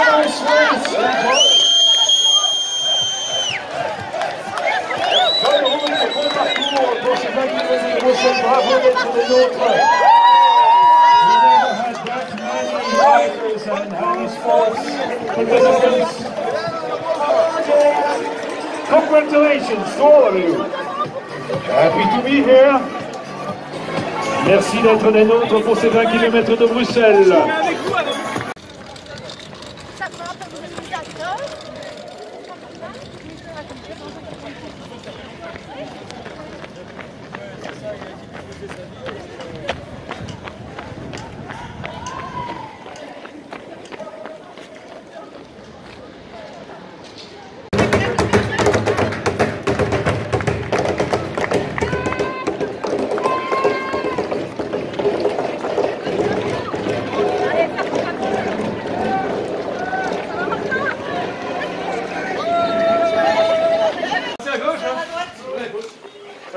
nice race. Paul Roux, bon parcours pour ces 20 km de Bruxelles. Bravo d'être des nôtres. Riders and high sports. Congratulations to all of you. Happy to be here. Merci d'être des nôtres pour ces 20 km de Bruxelles. Estamos em Jacão.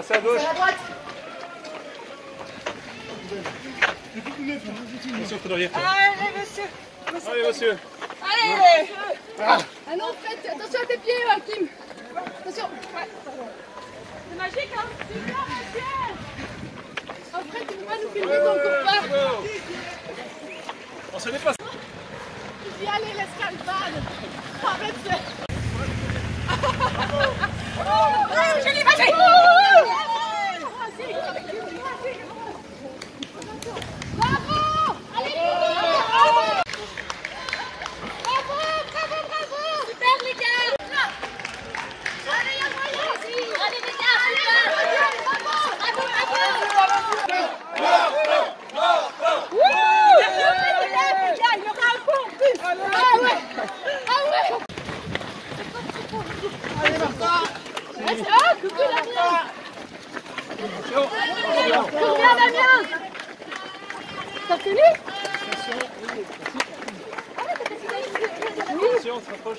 Passez à gauche. Monsieur Coudrier. Allez, monsieur. Allez, monsieur. Allez Ah. Non, Fred, attention à tes pieds, Kim Attention. Ouais. C'est magique, hein. Super, Mathieu Fred, tu peux pas nous filmer ton copain On se dépasse. Tu dis, allez, l'escalade Arrête, c'est... Oh, je l'ai vas-y Bravo Allez, bravo Bravo, bravo, bravo Super les gars Allez, y'a moyen aussi Allez les gars, super Bravo, bravo, bravo Wouh les gars, il y aura un pont en plus Ah ouais Ah ouais Allez, Martha Ah, coucou Damien Coucou bien Damien. T'as reconnu Ah t'as ça Attention, on se rapproche.